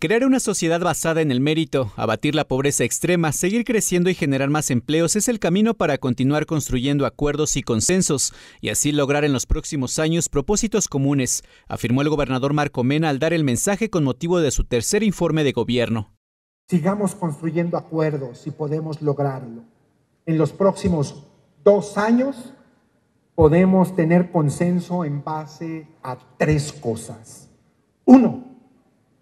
Crear una sociedad basada en el mérito, abatir la pobreza extrema, seguir creciendo y generar más empleos es el camino para continuar construyendo acuerdos y consensos y así lograr en los próximos años propósitos comunes, afirmó el gobernador Marco Mena al dar el mensaje con motivo de su tercer informe de gobierno. Sigamos construyendo acuerdos y podemos lograrlo. En los próximos dos años podemos tener consenso en base a tres cosas. Uno,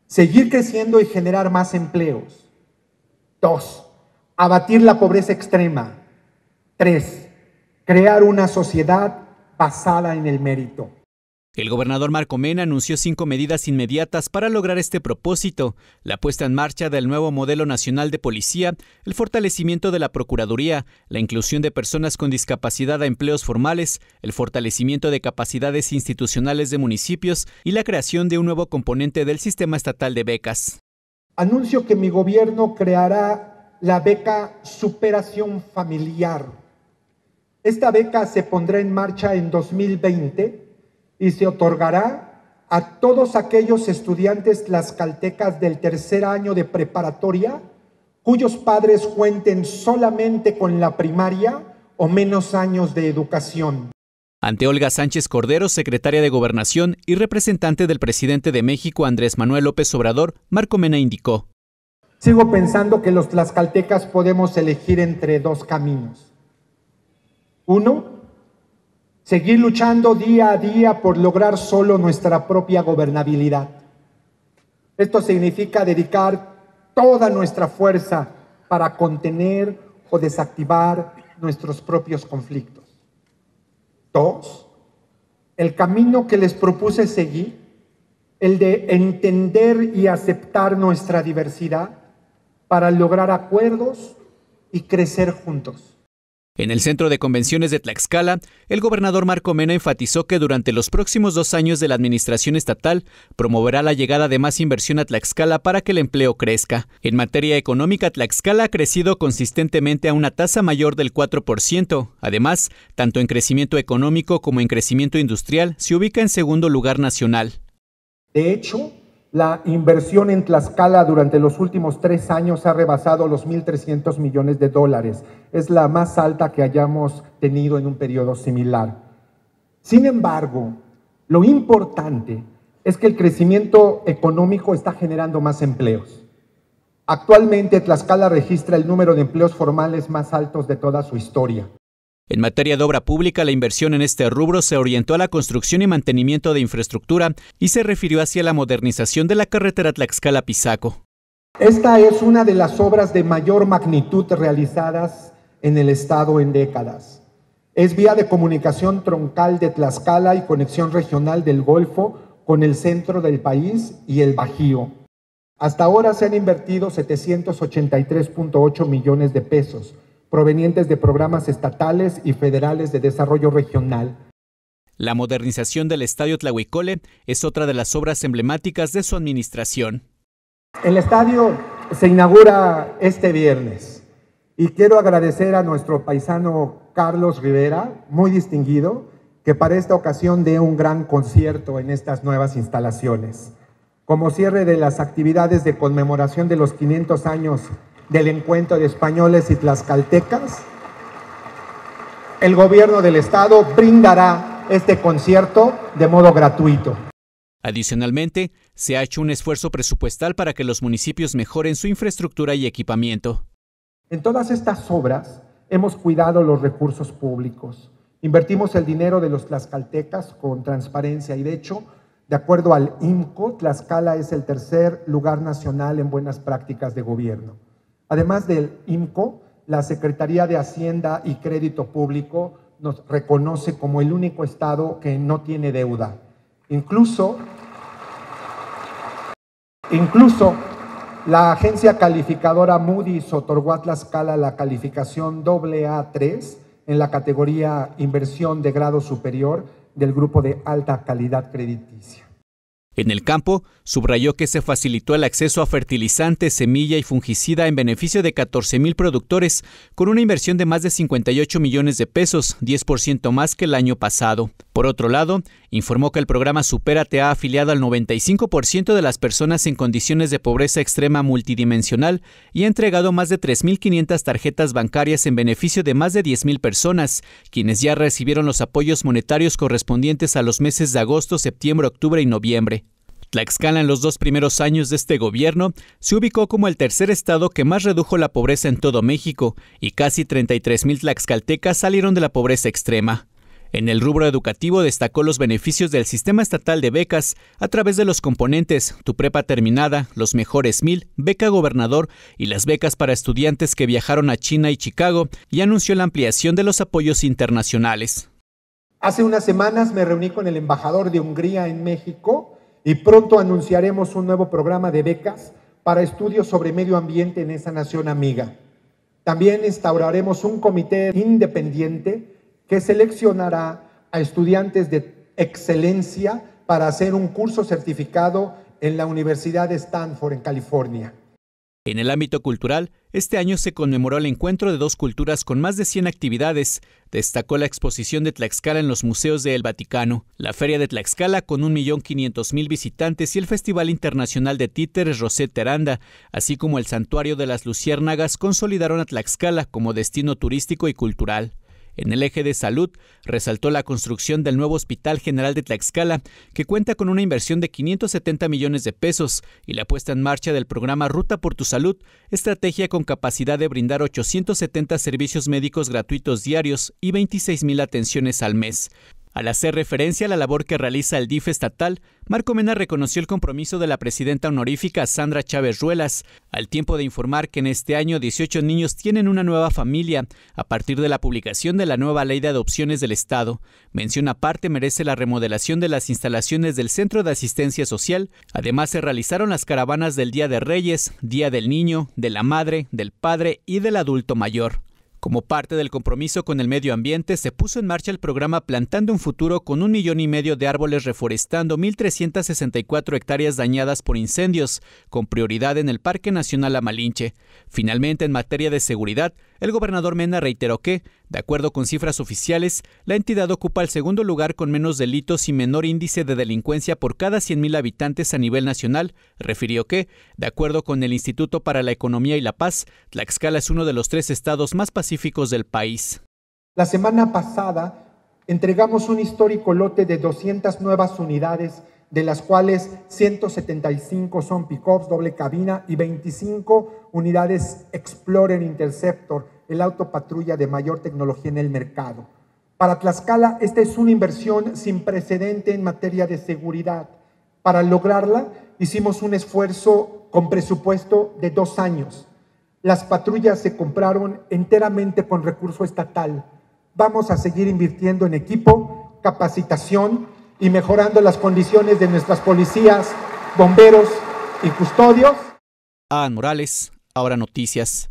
seguir creciendo y generar más empleos. Dos, abatir la pobreza extrema. Tres, crear una sociedad basada en el mérito. El gobernador Marco Mena anunció cinco medidas inmediatas para lograr este propósito, la puesta en marcha del nuevo modelo nacional de policía, el fortalecimiento de la Procuraduría, la inclusión de personas con discapacidad a empleos formales, el fortalecimiento de capacidades institucionales de municipios y la creación de un nuevo componente del sistema estatal de becas. Anuncio que mi gobierno creará la beca Superación Familiar. Esta beca se pondrá en marcha en 2020 y se otorgará a todos aquellos estudiantes tlaxcaltecas del tercer año de preparatoria cuyos padres cuenten solamente con la primaria o menos años de educación. Ante Olga Sánchez Cordero, secretaria de Gobernación y representante del presidente de México, Andrés Manuel López Obrador, Marco Mena indicó. Sigo pensando que los tlaxcaltecas podemos elegir entre dos caminos. Uno, seguir luchando día a día por lograr solo nuestra propia gobernabilidad. Esto significa dedicar toda nuestra fuerza para contener o desactivar nuestros propios conflictos. Dos, el camino que les propuse seguir, el de entender y aceptar nuestra diversidad para lograr acuerdos y crecer juntos. En el Centro de Convenciones de Tlaxcala, el gobernador Marco Mena enfatizó que durante los próximos dos años de la administración estatal promoverá la llegada de más inversión a Tlaxcala para que el empleo crezca. En materia económica, Tlaxcala ha crecido consistentemente a una tasa mayor del 4%. Además, tanto en crecimiento económico como en crecimiento industrial, se ubica en segundo lugar nacional. De hecho, la inversión en Tlaxcala durante los últimos tres años ha rebasado los 1.300 millones de dólares. Es la más alta que hayamos tenido en un periodo similar. Sin embargo, lo importante es que el crecimiento económico está generando más empleos. Actualmente Tlaxcala registra el número de empleos formales más altos de toda su historia. En materia de obra pública, la inversión en este rubro se orientó a la construcción y mantenimiento de infraestructura y se refirió hacia la modernización de la carretera Tlaxcala-Pizaco. Esta es una de las obras de mayor magnitud realizadas en el estado en décadas. Es vía de comunicación troncal de Tlaxcala y conexión regional del Golfo con el centro del país y el Bajío. Hasta ahora se han invertido 783.8 millones de pesos, provenientes de programas estatales y federales de desarrollo regional. La modernización del Estadio Tlahuicole es otra de las obras emblemáticas de su administración. El estadio se inaugura este viernes y quiero agradecer a nuestro paisano Carlos Rivera, muy distinguido, que para esta ocasión dé un gran concierto en estas nuevas instalaciones. Como cierre de las actividades de conmemoración de los 500 años del encuentro de españoles y tlaxcaltecas, el gobierno del estado brindará este concierto de modo gratuito. Adicionalmente, se ha hecho un esfuerzo presupuestal para que los municipios mejoren su infraestructura y equipamiento. En todas estas obras hemos cuidado los recursos públicos. Invertimos el dinero de los tlaxcaltecas con transparencia y de hecho, de acuerdo al INCO, Tlaxcala es el tercer lugar nacional en buenas prácticas de gobierno. Además del IMCO, la Secretaría de Hacienda y Crédito Público nos reconoce como el único estado que no tiene deuda. Incluso, incluso la agencia calificadora Moody's otorgó a Tlaxcala la calificación AA3 en la categoría inversión de grado superior del grupo de alta calidad crediticia. En el campo, subrayó que se facilitó el acceso a fertilizante, semilla y fungicida en beneficio de 14.000 productores, con una inversión de más de 58 millones de pesos, 10% más que el año pasado. Por otro lado, informó que el programa Supérate ha afiliado al 95% de las personas en condiciones de pobreza extrema multidimensional y ha entregado más de 3.500 tarjetas bancarias en beneficio de más de 10.000 personas, quienes ya recibieron los apoyos monetarios correspondientes a los meses de agosto, septiembre, octubre y noviembre. Tlaxcala en los dos primeros años de este gobierno se ubicó como el tercer estado que más redujo la pobreza en todo México y casi 33.000 tlaxcaltecas salieron de la pobreza extrema. En el rubro educativo destacó los beneficios del sistema estatal de becas a través de los componentes Tu Prepa Terminada, Los Mejores Mil, Beca Gobernador y las becas para estudiantes que viajaron a China y Chicago y anunció la ampliación de los apoyos internacionales. Hace unas semanas me reuní con el embajador de Hungría en México y pronto anunciaremos un nuevo programa de becas para estudios sobre medio ambiente en esa nación amiga. También instauraremos un comité independiente que seleccionará a estudiantes de excelencia para hacer un curso certificado en la Universidad de Stanford en California. En el ámbito cultural, este año se conmemoró el encuentro de dos culturas con más de 100 actividades. Destacó la exposición de Tlaxcala en los museos del Vaticano, la Feria de Tlaxcala con 1.500.000 visitantes y el Festival Internacional de Títeres Roset Aranda, así como el Santuario de las Luciérnagas consolidaron a Tlaxcala como destino turístico y cultural. En el eje de salud, resaltó la construcción del nuevo Hospital General de Tlaxcala, que cuenta con una inversión de 570 millones de pesos, y la puesta en marcha del programa Ruta por tu Salud, estrategia con capacidad de brindar 870 servicios médicos gratuitos diarios y 26 mil atenciones al mes. Al hacer referencia a la labor que realiza el DIF estatal, Marco Mena reconoció el compromiso de la presidenta honorífica Sandra Chávez Ruelas, al tiempo de informar que en este año 18 niños tienen una nueva familia a partir de la publicación de la nueva ley de adopciones del Estado. Mención aparte merece la remodelación de las instalaciones del Centro de Asistencia Social. Además se realizaron las caravanas del Día de Reyes, Día del Niño, de la Madre, del Padre y del Adulto Mayor. Como parte del compromiso con el medio ambiente, se puso en marcha el programa Plantando un Futuro con un millón y medio de árboles reforestando 1.364 hectáreas dañadas por incendios, con prioridad en el Parque Nacional Amalinche. Finalmente, en materia de seguridad, el gobernador Mena reiteró que, de acuerdo con cifras oficiales, la entidad ocupa el segundo lugar con menos delitos y menor índice de delincuencia por cada 100.000 habitantes a nivel nacional. Refirió que, de acuerdo con el Instituto para la Economía y la Paz, Tlaxcala es uno de los tres estados más pacíficos del país. La semana pasada entregamos un histórico lote de 200 nuevas unidades de las cuales 175 son pickups doble cabina y 25 unidades Explorer Interceptor, el auto patrulla de mayor tecnología en el mercado. Para Tlaxcala, esta es una inversión sin precedente en materia de seguridad. Para lograrla, hicimos un esfuerzo con presupuesto de dos años. Las patrullas se compraron enteramente con recurso estatal. Vamos a seguir invirtiendo en equipo, capacitación y mejorando las condiciones de nuestras policías, bomberos y custodios. Morales, ahora noticias.